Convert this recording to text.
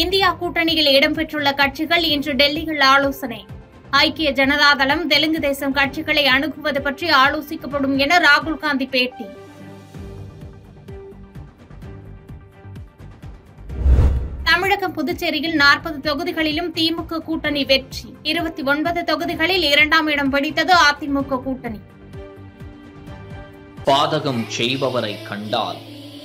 India கூட்டணியில் இடம்பெற்றுள்ள கட்சிகள் இன்று டெல்லியில் ஆலோசனை. ஐக்கிய ஜனதாதளம் தெலுங்கு தேசம் கட்சிகளை அணுகுவது பற்றி ஆலோசிக்கப்படும் என ராகுல் காந்தி பேட்டி. தமிழகம் புதுச்சேரியில் நாற்பது தொகுதிகளிலும் திமுக கூட்டணி வெற்றி. இருபத்தி ஒன்பது தொகுதிகளில் இரண்டாம் இடம் பிடித்தது அதிமுக கூட்டணி. பாதகம் செய்பவரை கண்டால்